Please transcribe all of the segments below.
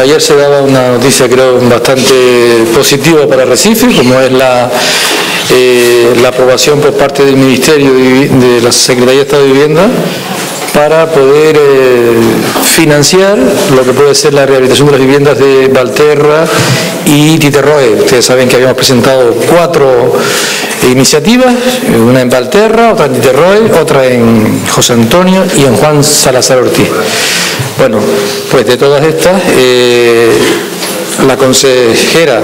ayer se daba una noticia creo bastante positiva para Recife, como es la, eh, aprobación por parte del Ministerio de, la Secretaría de Estado de Vivienda para poder eh, financiar lo que puede ser la rehabilitación de las viviendas de Valterra y Titerroe. Ustedes saben que habíamos presentado cuatro iniciativas, una en Valterra, otra en Titerroe, otra en José Antonio y en Juan Salazar Ortiz. Bueno, pues de todas estas, eh, la consejera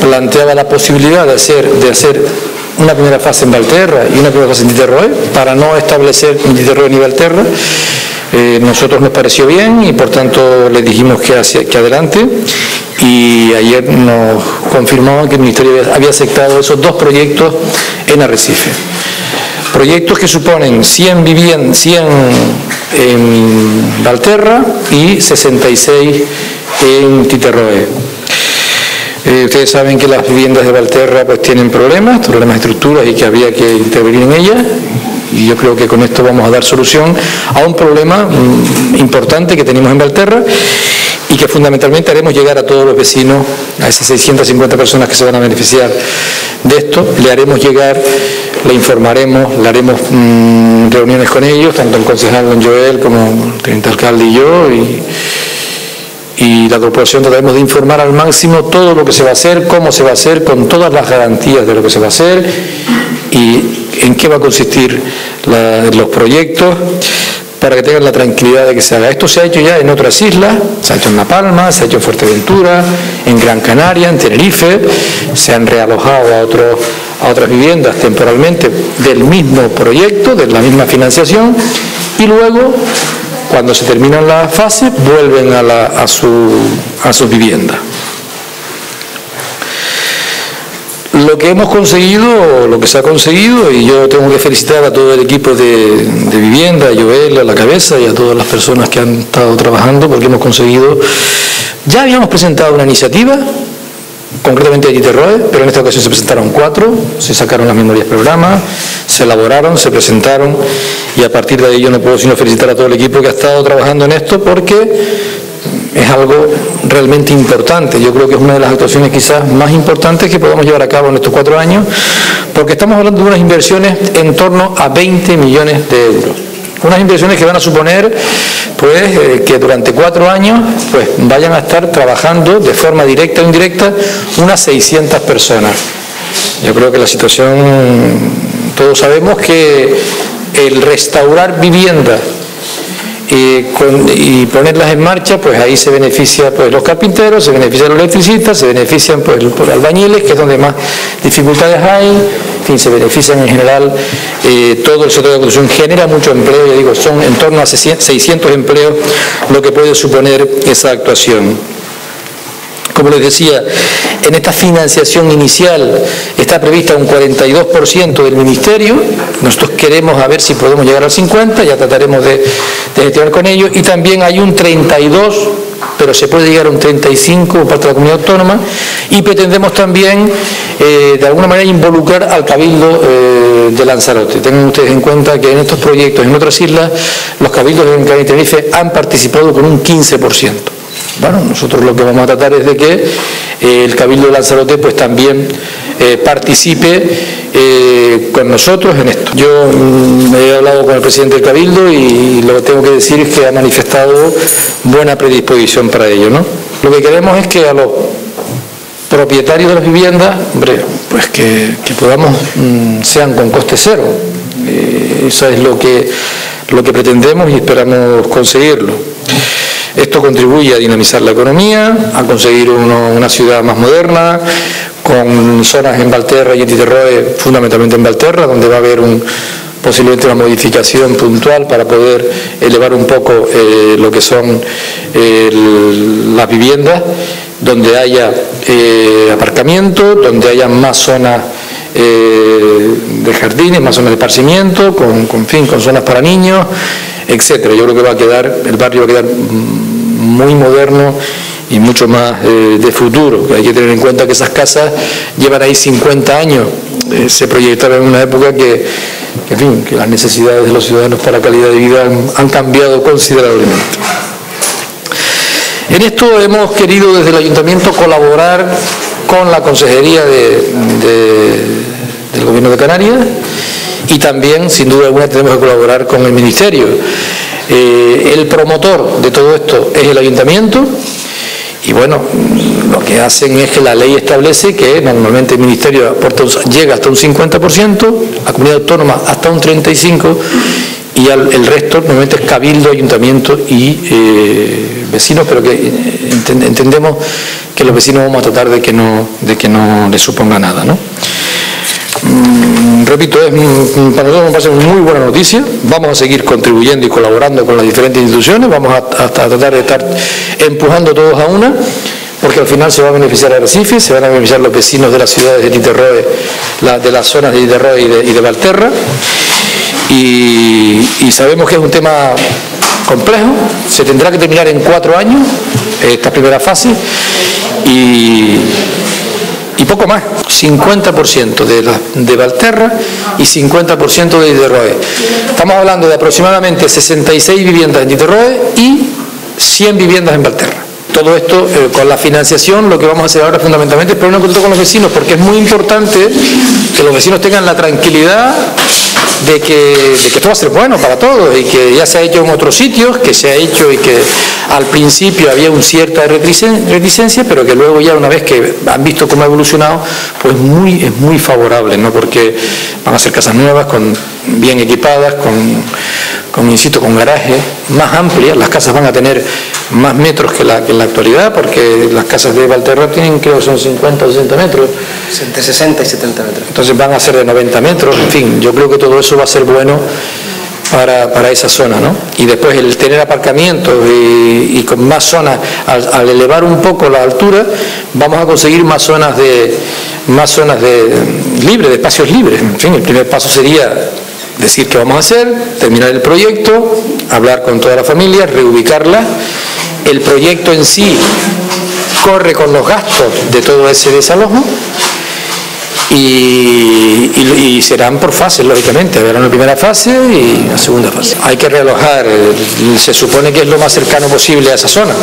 planteaba la posibilidad de hacer, de hacer una primera fase en Valterra y una primera fase en Titerroe, para no establecer ni Titerroe ni Valterra. Eh, nosotros nos pareció bien y por tanto le dijimos que, hacia, que adelante y ayer nos confirmó que el Ministerio había aceptado esos dos proyectos en Arrecife. Proyectos que suponen 100 viviendas, 100 en Valterra y 66 en Titerroe. Eh, ustedes saben que las viviendas de Valterra pues tienen problemas, problemas de estructuras y que había que intervenir en ellas. Y yo creo que con esto vamos a dar solución a un problema mm, importante que tenemos en Valterra y que fundamentalmente haremos llegar a todos los vecinos, a esas 650 personas que se van a beneficiar de esto, le haremos llegar, le informaremos, le haremos mm, reuniones con ellos, tanto el concejal don Joel como el teniente alcalde y yo, y la corporación trataremos de informar al máximo todo lo que se va a hacer, cómo se va a hacer, con todas las garantías de lo que se va a hacer y en qué va a consistir los proyectos para que tengan la tranquilidad de que se haga. Esto se ha hecho ya en otras islas, se ha hecho en La Palma, se ha hecho en Fuerteventura, en Gran Canaria, en Tenerife, se han realojado a, otros, a otras viviendas temporalmente del mismo proyecto, de la misma financiación, y luego cuando se terminan las fases, vuelven a, su, a su vivienda. Lo que hemos conseguido, lo que se ha conseguido, y yo tengo que felicitar a todo el equipo de, vivienda, a Joel, a la cabeza y a todas las personas que han estado trabajando, porque hemos conseguido, ya habíamos presentado una iniciativa concretamente de Roe, pero en esta ocasión se presentaron cuatro, se sacaron las memorias programa, se elaboraron, se presentaron y a partir de ahí yo no puedo sino felicitar a todo el equipo que ha estado trabajando en esto porque es algo realmente importante. Yo creo que es una de las actuaciones quizás más importantes que podamos llevar a cabo en estos cuatro años, porque estamos hablando de unas inversiones en torno a 20 millones de euros. Unas inversiones que van a suponer pues, eh, que durante cuatro años pues, vayan a estar trabajando de forma directa o indirecta unas 600 personas. Yo creo que la situación, todos sabemos que el restaurar viviendas y, ponerlas en marcha, pues ahí se beneficia pues, los carpinteros, se benefician los electricistas, se benefician pues, los albañiles, que es donde más dificultades hay, en fin, se benefician en general eh, todo el sector de construcción, genera mucho empleo, ya digo, son en torno a 600 empleos lo que puede suponer esa actuación. Como les decía, en esta financiación inicial está prevista un 42% del Ministerio, nosotros queremos a ver si podemos llegar al 50%, ya trataremos de, gestionar con ellos, y también hay un 32% pero se puede llegar a un 35% por parte de la comunidad autónoma y pretendemos también eh, de alguna manera involucrar al Cabildo eh, de Lanzarote. Tengan ustedes en cuenta que en estos proyectos en otras islas los cabildos de Tenerife han participado con un 15%. Bueno, nosotros lo que vamos a tratar es de que eh, el Cabildo de Lanzarote pues también eh, participe eh, con nosotros en esto. Yo mm, he hablado con el presidente del Cabildo y lo que tengo que decir es que ha manifestado buena predisposición para ello. ¿no? Lo que queremos es que a los propietarios de las viviendas, hombre, pues que, podamos, mm, sean con coste cero. eso es lo que, lo que pretendemos y esperamos conseguirlo. Esto contribuye a dinamizar la economía, a conseguir una ciudad más moderna, con zonas en Valterra y en Titerroe, fundamentalmente en Valterra, donde va a haber posiblemente una modificación puntual para poder elevar un poco eh, lo que son las viviendas, donde haya eh, aparcamiento, donde haya más zonas eh, de jardines, más zonas de esparcimiento, con, fin, con zonas para niños, etcétera. Yo creo que va a quedar, el barrio va a quedar muy moderno y mucho más eh, de futuro. Hay que tener en cuenta que esas casas llevan ahí 50 años, eh, se proyectaron en una época que, en fin, que las necesidades de los ciudadanos para la calidad de vida han, cambiado considerablemente. En esto hemos querido desde el ayuntamiento colaborar con la Consejería del Gobierno de Canarias y también, sin duda alguna, tenemos que colaborar con el Ministerio. Eh, el promotor de todo esto es el ayuntamiento y bueno, lo que hacen es que la ley establece que normalmente el Ministerio llega hasta un 50%, la comunidad autónoma hasta un 35% y el resto normalmente es cabildo, ayuntamiento y eh, vecinos, pero que eh, entendemos que los vecinos vamos a tratar de que no, de que no les suponga nada. ¿no? Mm, repito, es, mm, para nosotros parece una muy buena noticia. Vamos a seguir contribuyendo y colaborando con las diferentes instituciones. Vamos a, tratar de estar empujando todos a una, porque al final se va a beneficiar a Recife, se van a beneficiar los vecinos de las ciudades de Titerroe, de las zonas de Titerroe y de, y Valterra. Y, y sabemos que es un tema complejo, se tendrá que terminar en cuatro años esta primera fase y y poco más, 50% de, de Valterra y 50% de Iterroe. Estamos hablando de aproximadamente 66 viviendas en Iterroe y 100 viviendas en Valterra. Todo esto eh, con la financiación, lo que vamos a hacer ahora fundamentalmente es poner un contacto con los vecinos, porque es muy importante que los vecinos tengan la tranquilidad de que, esto va a ser bueno para todos y que ya se ha hecho en otros sitios, que se ha hecho y que al principio había una cierta reticencia, pero que luego ya una vez que han visto cómo ha evolucionado, pues muy, es muy favorable, ¿no? porque van a ser casas nuevas, con, bien equipadas, con, con, insisto, con garaje más amplias, las casas van a tener más metros que, la, que en la actualidad, porque las casas de Valterra tienen creo son 50 o 60 metros. Entre 60 y 70 metros. Entonces van a ser de 90 metros, en fin, yo creo que todo eso va a ser bueno para, esa zona, ¿no? Y después el tener aparcamientos y, con más zonas, al, elevar un poco la altura, vamos a conseguir más zonas de más zonas de libres, de espacios libres. En fin, el primer paso sería decir qué vamos a hacer, terminar el proyecto, hablar con toda la familia, reubicarla. El proyecto en sí corre con los gastos de todo ese desalojo y, serán por fases, lógicamente. Habrá una primera fase y una segunda fase. Hay que realojar, se supone que es lo más cercano posible a esa zona,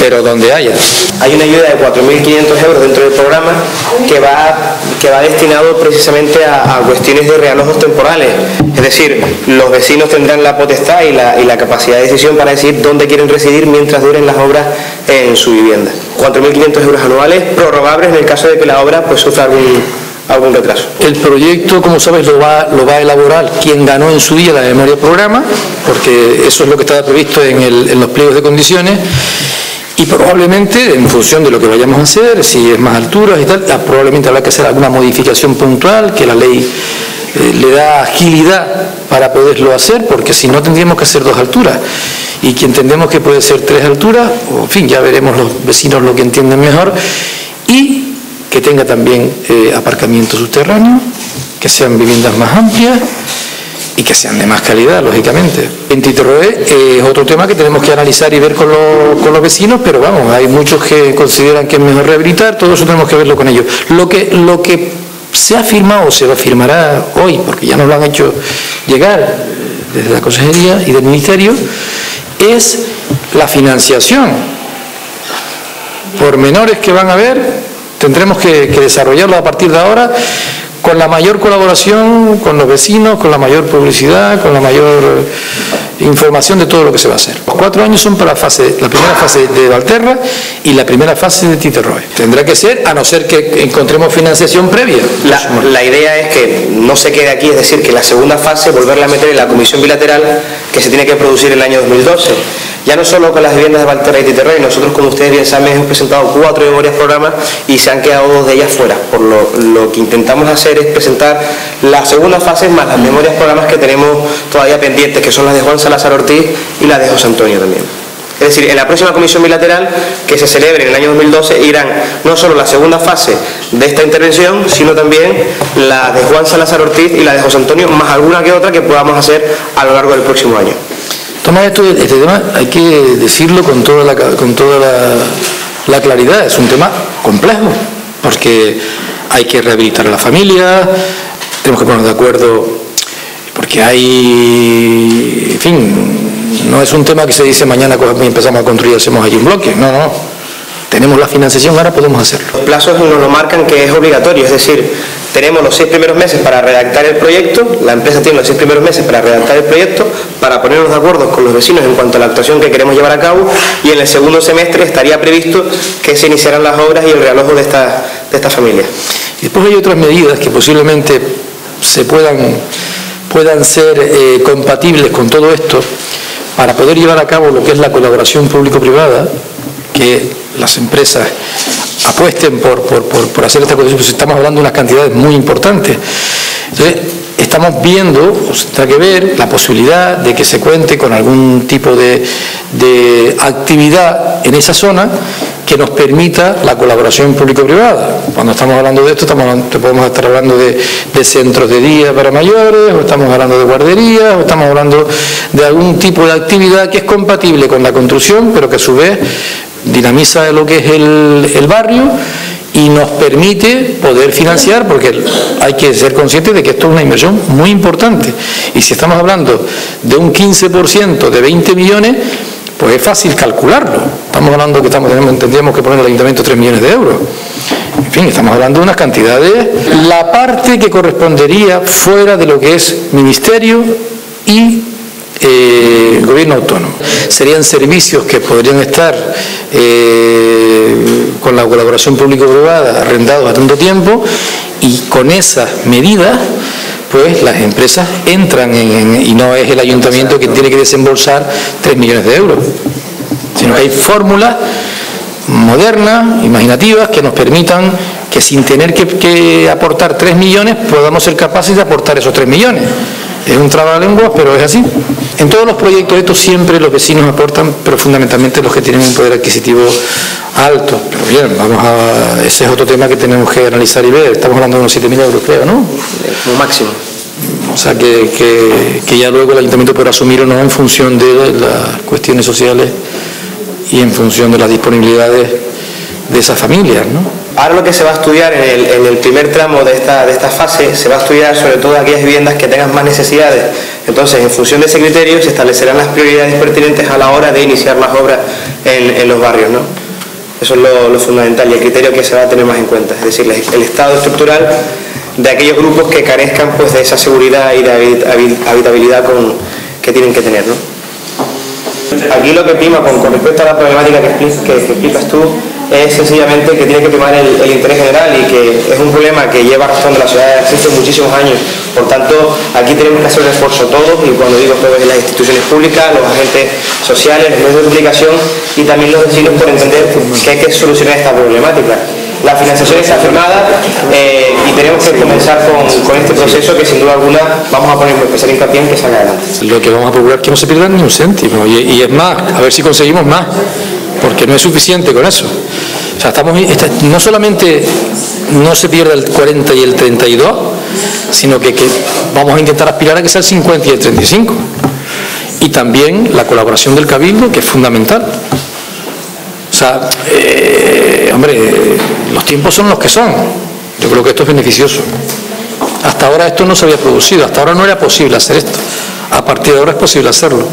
pero donde haya. Hay una ayuda de 4.500 euros dentro del programa que va, que va destinado precisamente a, cuestiones de realojos temporales. Es decir, los vecinos tendrán la potestad y la, y la capacidad de decisión para decir dónde quieren residir mientras duren las obras en su vivienda. 4.500 euros anuales, prorrogables en el caso de que la obra pues, sufra algún, retraso. El proyecto, como sabes, lo va, lo va a elaborar quien ganó en su día la memoria programa, porque eso es lo que estaba previsto en, los pliegos de condiciones. Y probablemente, en función de lo que vayamos a hacer, si es más alturas y tal, ah, probablemente habrá que hacer alguna modificación puntual, que la ley eh, le da agilidad para poderlo hacer, porque si no tendríamos que hacer dos alturas y que entendemos que puede ser tres alturas, en fin, ya veremos los vecinos lo que entienden mejor, y que tenga también eh, aparcamiento subterráneo, que sean viviendas más amplias y que sean de más calidad, lógicamente. En Titorroé eh, es otro tema que tenemos que analizar y ver con, con, los vecinos, pero vamos, hay muchos que consideran que es mejor rehabilitar, todo eso tenemos que verlo con ellos. Lo que, lo que se ha firmado o se firmará hoy, porque ya nos lo han hecho llegar desde la Consejería y del Ministerio, es la financiación. Por menores que van a haber, tendremos que, desarrollarlo a partir de ahora con la mayor colaboración con los vecinos, con la mayor publicidad, con la mayor información de todo lo que se va a hacer. Los cuatro años son para la, fase, la primera fase de Valterra y la primera fase de Titerroe. Tendrá que ser, a no ser que encontremos financiación previa. La, idea es que no se quede aquí, es decir, que la segunda fase, volverla a meter en la comisión bilateral que se tiene que producir el año 2012 ya no solo con las viviendas de Valterra y Titerrey, nosotros como ustedes bien saben hemos presentado cuatro memorias programas y se han quedado dos de ellas fuera. Por lo, lo que intentamos hacer es presentar la segunda fase más las memorias programas que tenemos todavía pendientes, que son las de Juan Salazar Ortiz y las de José Antonio también. Es decir, en la próxima comisión bilateral que se celebre en el año 2012 irán no solo la segunda fase de esta intervención, sino también la de Juan Salazar Ortiz y la de José Antonio, más alguna que otra que podamos hacer a lo largo del próximo año. Toma esto, este tema hay que decirlo con toda, la, con toda la, claridad, es un tema complejo, porque hay que rehabilitar a la familia, tenemos que ponernos de acuerdo, porque hay, en fin, no es un tema que se dice mañana empezamos a construir y hacemos allí un bloque, no, no. Tenemos la financiación, ahora podemos hacerlo. Los plazos nos lo marcan que es obligatorio, es decir, tenemos los seis primeros meses para redactar el proyecto, la empresa tiene los seis primeros meses para redactar el proyecto, para ponernos de acuerdo con los vecinos en cuanto a la actuación que queremos llevar a cabo y en el segundo semestre estaría previsto que se iniciaran las obras y el realojo de esta, de esta familia. Y después hay otras medidas que posiblemente se puedan, puedan ser eh, compatibles con todo esto para poder llevar a cabo lo que es la colaboración público-privada, que las empresas apuesten por, por, hacer esta cosa, pues estamos hablando de unas cantidades muy importantes. Entonces, estamos viendo, pues, tendrá que ver, la posibilidad de que se cuente con algún tipo de, de actividad en esa zona que nos permita la colaboración público-privada. Cuando estamos hablando de esto, estamos, podemos estar hablando de, centros de día para mayores, o estamos hablando de guarderías, o estamos hablando de algún tipo de actividad que es compatible con la construcción, pero que a su vez dinamiza lo que es el, el barrio y nos permite poder financiar, porque hay que ser conscientes de que esto es una inversión muy importante. Y si estamos hablando de un 15% de 20 millones, pues es fácil calcularlo. Estamos hablando que estamos, tendríamos que poner al ayuntamiento 3 millones de euros. En fin, estamos hablando de unas cantidades. La parte que correspondería fuera de lo que es ministerio y eh, gobierno autónomo. Serían servicios que podrían estar eh, con la colaboración público-privada arrendados a tanto tiempo y con esas medidas las empresas entran en, y no es el ayuntamiento que tiene que desembolsar 3 millones de euros, sino que hay fórmulas modernas, imaginativas, que nos permitan que sin tener que, aportar 3 millones podamos ser capaces de aportar esos 3 millones. Es un trabalenguas, pero es así. En todos los proyectos estos siempre los vecinos aportan, pero fundamentalmente los que tienen un poder adquisitivo alto. Pero bien, vamos a, ese es otro tema que tenemos que analizar y ver. Estamos hablando de unos 7.000 euros, creo, ¿no? Como máximo. O sea, que, que, ya luego el ayuntamiento podrá asumir o no en función de las cuestiones sociales y en función de las disponibilidades de esas familias, ¿no? Ahora lo que se va a estudiar en el, primer tramo de esta, de esta fase, se va a estudiar sobre todo aquellas viviendas que tengan más necesidades. Entonces, en función de ese criterio, se establecerán las prioridades pertinentes a la hora de iniciar las obras en, los barrios. ¿no? Eso es lo, fundamental y el criterio que se va a tener más en cuenta. Es decir, el estado estructural de aquellos grupos que carezcan pues, de esa seguridad y de habitabilidad con, que tienen que tener. ¿no? Aquí lo que prima con, respecto a la problemática que, que explicas tú es sencillamente que tiene que primar el, interés general y que es un problema que lleva arrastrando la ciudad de Acceso muchísimos años. Por tanto, aquí tenemos que hacer un esfuerzo todos, y cuando digo todos, las instituciones públicas, los agentes sociales, los medios de comunicación y también los vecinos por entender que hay que solucionar esta problemática. La financiación está firmada eh, y tenemos que comenzar con, este proceso que sin duda alguna vamos a poner especial hincapié en que salga adelante. Lo que vamos a procurar es que no se pierda ni un céntimo y, y es más, a ver si conseguimos más porque no es suficiente con eso. Estamos, no solamente no se pierde el 40 y el 32, sino que, vamos a intentar aspirar a que sea el 50 y el 35. Y también la colaboración del Cabildo, que es fundamental. O sea, eh, hombre, los tiempos son los que son. Yo creo que esto es beneficioso. Hasta ahora esto no se había producido, hasta ahora no era posible hacer esto. A partir de ahora es posible hacerlo.